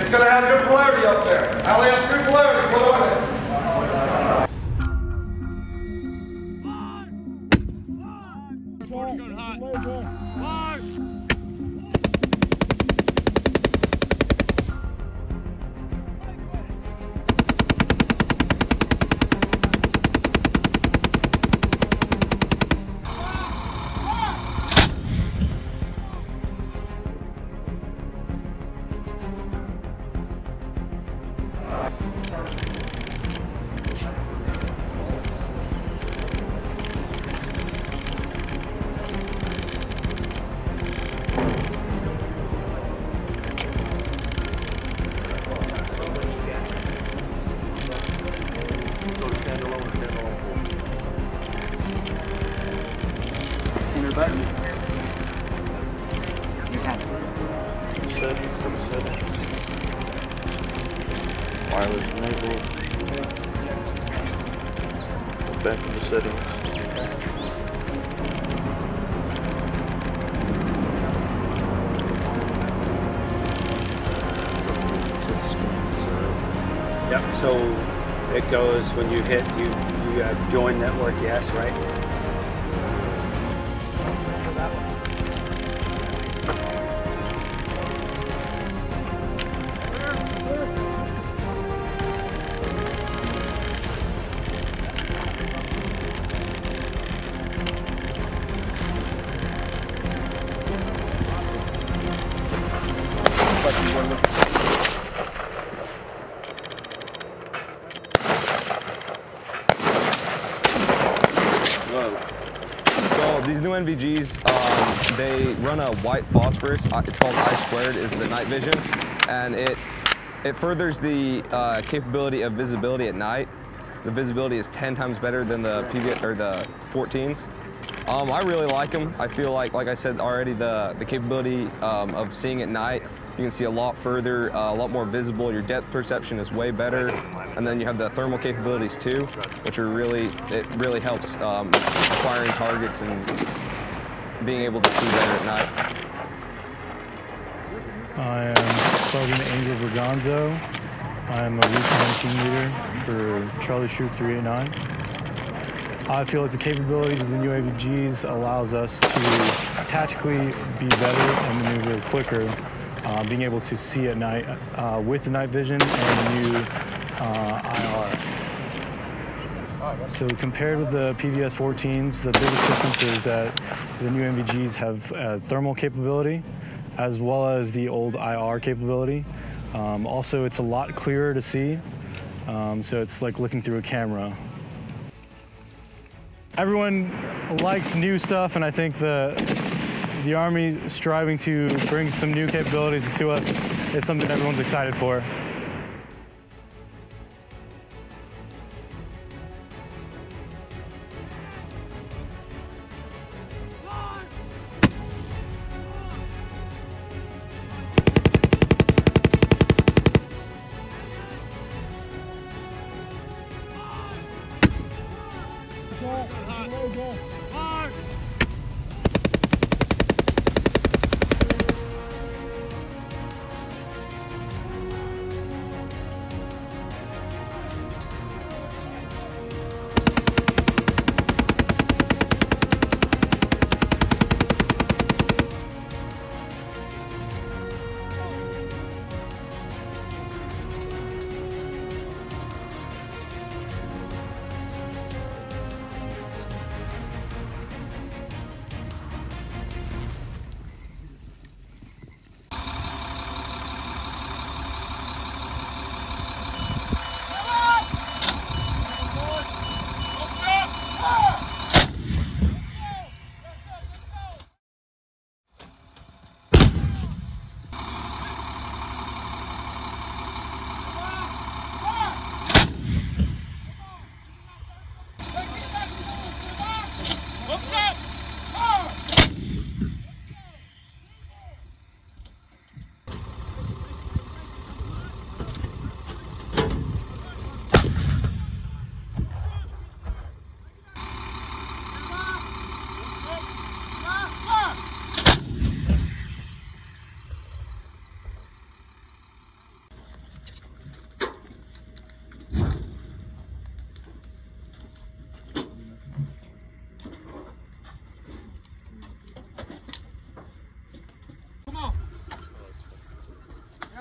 It's going to have good polarity up there. I only have two polarity. What are they? Center the settings. Yep, so it goes when you hit, you, you uh, join network, yes, right? These new NVGs, um, they run a white phosphorus. Uh, It's called I squared. Is the night vision, and it it furthers the uh, capability of visibility at night. The visibility is 10 times better than the PV or the 14s. Um, I really like them. I feel like, like I said already, the the capability um, of seeing at night, you can see a lot further, uh, a lot more visible. Your depth perception is way better, and then you have the thermal capabilities too, which are really it really helps um, acquiring targets and being able to see better at night. I am Sergeant Angel Berganzo. I'm a recon team leader for Charlie Troop 389. I feel like the capabilities of the new AVGs allows us to tactically be better and maneuver quicker, uh, being able to see at night uh, with the night vision and the new uh, IR. So compared with the PVS 14s, the biggest difference is that the new NVGs have thermal capability as well as the old IR capability. Um, also, it's a lot clearer to see, um, so it's like looking through a camera. Everyone likes new stuff, and I think the the Army striving to bring some new capabilities to us is something everyone's excited for.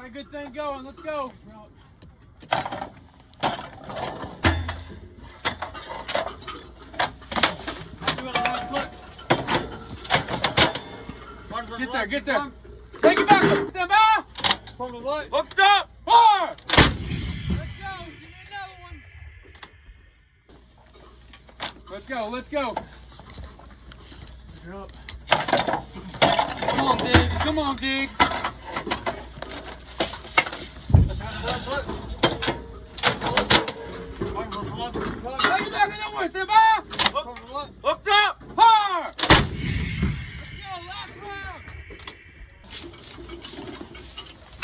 A good thing going. Let's go. Get there, get there. Take it back. Stand by. From the light. Hooked up. Hard. Let's go. Give me another one. Let's go, let's go. Come on, Diggs. Come on, Diggs. Take it back in the way. Stand by. Hooked up. Hard. Let's go. Last round.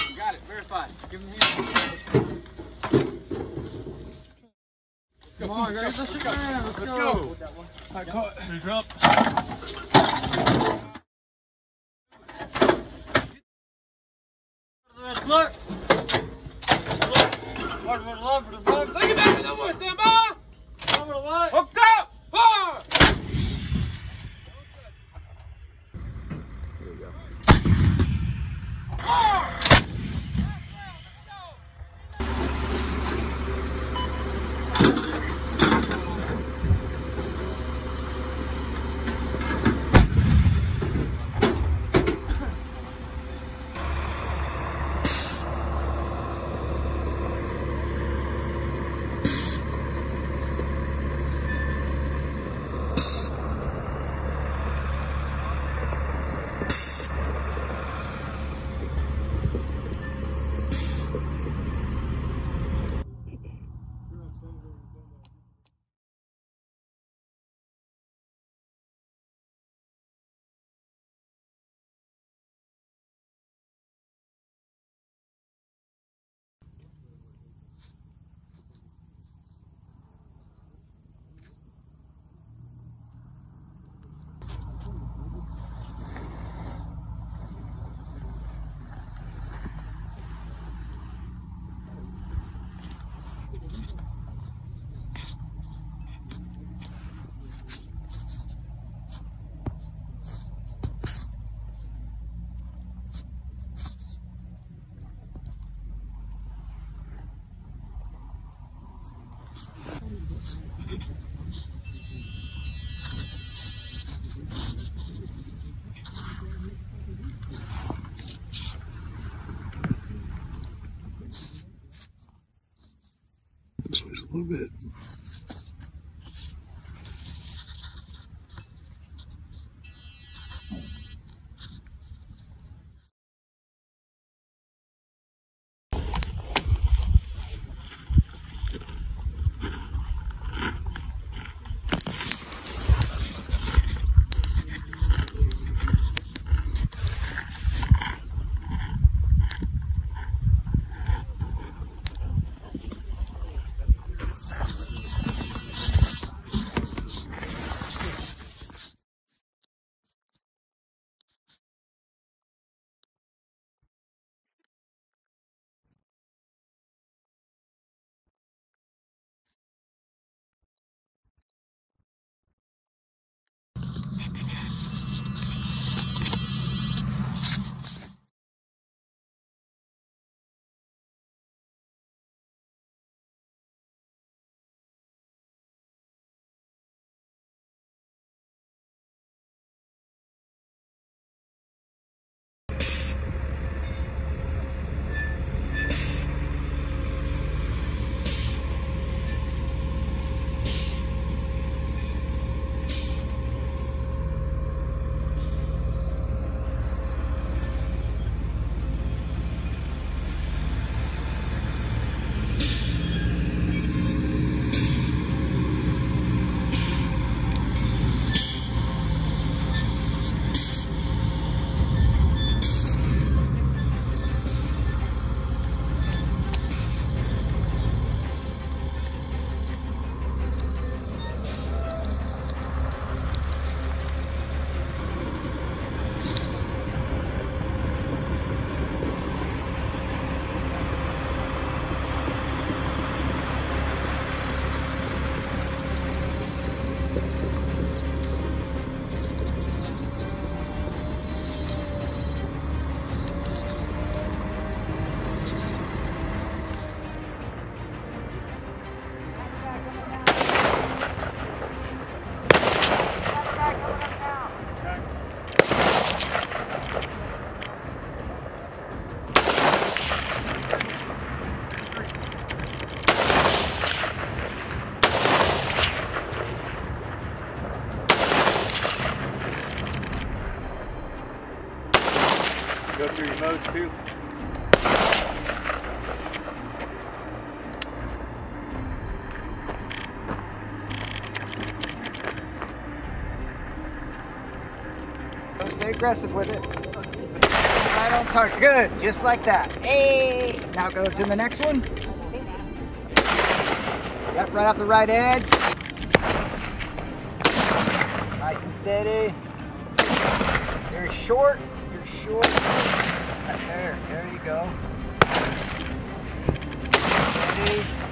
You got it. Verified. Give him hand. Come on, guys. Let's go. Let's go. I caught. He's up. Look. Take it back to the wood. Stand by. Hooked up. Hard. Hard. Switch Stay aggressive with it. Right on target. Good. Just like that. Hey. Now go to the next one. Yep, right off the right edge. Nice and steady. Very short. You're short. There, there you go. Steady.